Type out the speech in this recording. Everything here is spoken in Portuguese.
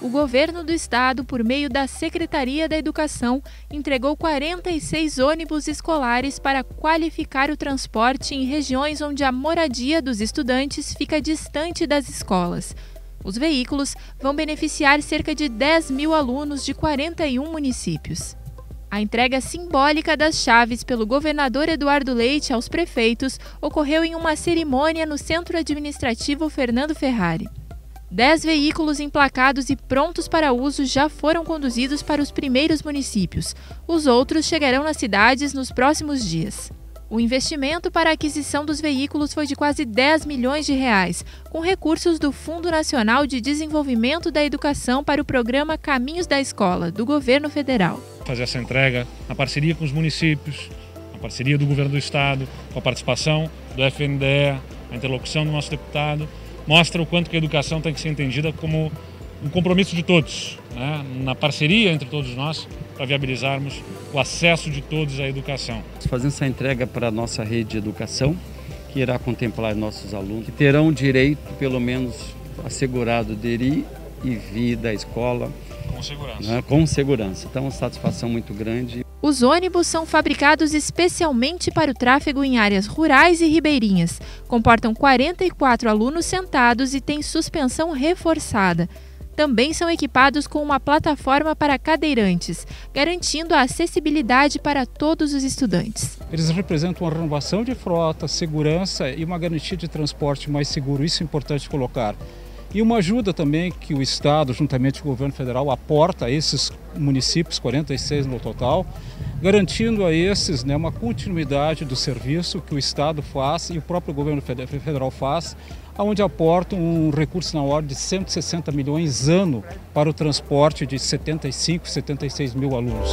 O governo do estado, por meio da Secretaria da Educação, entregou 46 ônibus escolares para qualificar o transporte em regiões onde a moradia dos estudantes fica distante das escolas. Os veículos vão beneficiar cerca de 10 mil alunos de 41 municípios. A entrega simbólica das chaves pelo governador Eduardo Leite aos prefeitos ocorreu em uma cerimônia no Centro Administrativo Fernando Ferrari. Dez veículos emplacados e prontos para uso já foram conduzidos para os primeiros municípios. Os outros chegarão nas cidades nos próximos dias. O investimento para a aquisição dos veículos foi de quase 10 milhões de reais, com recursos do Fundo Nacional de Desenvolvimento da Educação para o programa Caminhos da Escola, do governo federal. Fazer essa entrega na parceria com os municípios, na parceria do governo do estado, com a participação do FNDE, a interlocução do nosso deputado mostra o quanto que a educação tem que ser entendida como um compromisso de todos, né? na parceria entre todos nós, para viabilizarmos o acesso de todos à educação. Fazendo essa entrega para a nossa rede de educação, que irá contemplar nossos alunos, que terão direito, pelo menos, assegurado de ir e vir da escola. Com segurança. Né? Com segurança. Então, uma satisfação muito grande. Os ônibus são fabricados especialmente para o tráfego em áreas rurais e ribeirinhas. Comportam 44 alunos sentados e têm suspensão reforçada. Também são equipados com uma plataforma para cadeirantes, garantindo a acessibilidade para todos os estudantes. Eles representam uma renovação de frota, segurança e uma garantia de transporte mais seguro. Isso é importante colocar. E uma ajuda também que o Estado, juntamente com o governo federal, aporta a esses municípios, 46 no total, garantindo a esses né, uma continuidade do serviço que o Estado faz e o próprio governo federal faz, onde aporta um recurso na ordem de 160 milhões ano para o transporte de 75, 76 mil alunos.